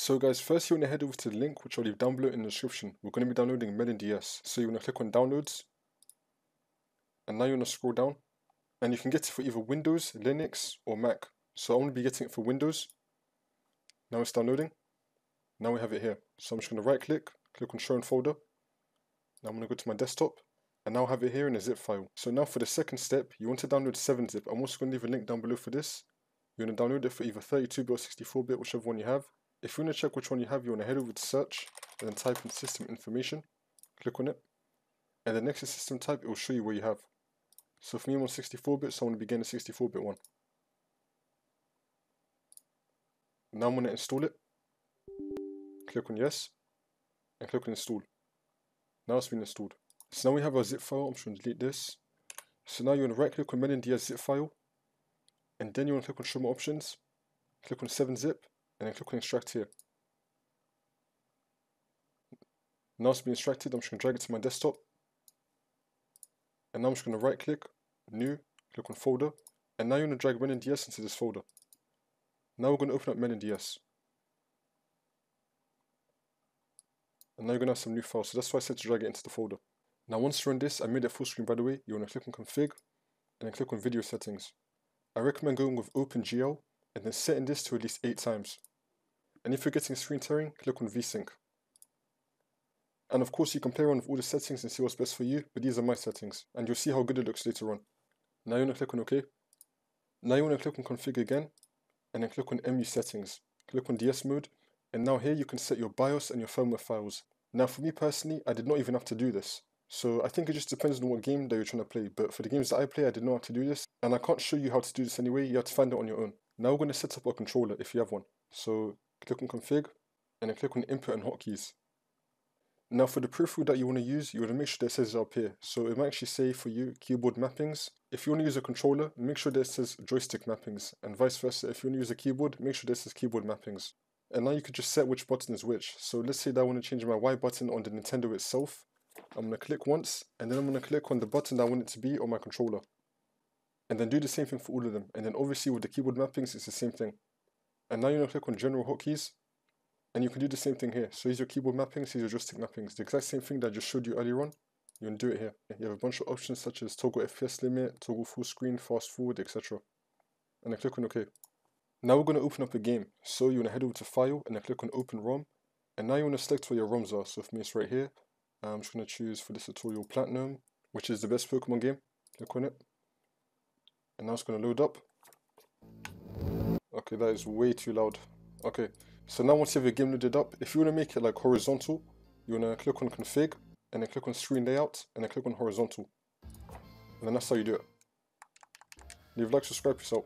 So guys, first you want to head over to the link which I'll leave down below in the description. We're going to be downloading melonDS. So you want to click on downloads. And now you want to scroll down. And you can get it for either Windows, Linux or Mac. So I'm going to be getting it for Windows. Now it's downloading. Now we have it here. So I'm just going to right click, click on show in folder. Now I'm going to go to my desktop. And now I have it here in a zip file. So now for the second step, you want to download 7-zip. I'm also going to leave a link down below for this. You want to download it for either 32-bit or 64-bit, whichever one you have. If you want to check which one you have, you want to head over to search and then type in system information. Click on it. And then next to system type, it will show you where you have. So for me, I'm on 64-bit, so I'm going to begin a 64-bit one. Now I'm going to install it. Click on yes. And click on install. Now it's been installed. So now we have our zip file. I'm just going to delete this. So now you want to right click on DS zip file. And then you want to click on show more options. Click on 7-zip and then click on extract here. Now it's been extracted, I'm just going to drag it to my desktop. And now I'm just going to right click, new, click on folder. And now you're going to drag Melon into this folder. Now we're going to open up Melon And now you're going to have some new files, so that's why I said to drag it into the folder. Now once you run this, I made it full screen by the way, you want to click on config, and then click on video settings. I recommend going with OpenGL, and then setting this to at least 8 times. And if you're getting screen tearing, click on VSync. And of course you can play around with all the settings and see what's best for you, but these are my settings, and you'll see how good it looks later on. Now you want to click on OK. Now you want to click on config again, and then click on Emu settings. Click on DS mode, and now here you can set your BIOS and your firmware files. Now for me personally, I did not even have to do this. So I think it just depends on what game that you're trying to play, but for the games that I play, I did not have to do this, and I can't show you how to do this anyway, you have to find it on your own. Now we're going to set up a controller if you have one. So click on config, and then click on input and hotkeys. Now for the peripheral that you want to use, you want to make sure that it says up here. So it might actually say for you keyboard mappings. If you want to use a controller, make sure that it says joystick mappings. And vice versa, if you want to use a keyboard, make sure that it says keyboard mappings. And now you could just set which button is which. So let's say that I want to change my Y button on the Nintendo itself. I'm going to click once, and then I'm going to click on the button that I want it to be on my controller. And then do the same thing for all of them. And then obviously with the keyboard mappings, it's the same thing. And now you're going to click on general hotkeys. And you can do the same thing here. So here's your keyboard mappings, here's your joystick mappings. The exact same thing that I just showed you earlier on. You can do it here. You have a bunch of options such as toggle FPS limit, toggle full screen, fast forward, etc. And then click on OK. Now we're going to open up a game. So you want to head over to File and then click on Open ROM. And now you want to select where your ROMs are. So for me it's right here. I'm just going to choose for this tutorial Platinum, which is the best Pokemon game. Click on it. And now it's going to load up. Okay, that is way too loud. Okay, so now once you have your game loaded up, if you want to make it like horizontal, you want to click on config, and then click on screen layout, and then click on horizontal. And then that's how you do it. Leave a like, subscribe, out.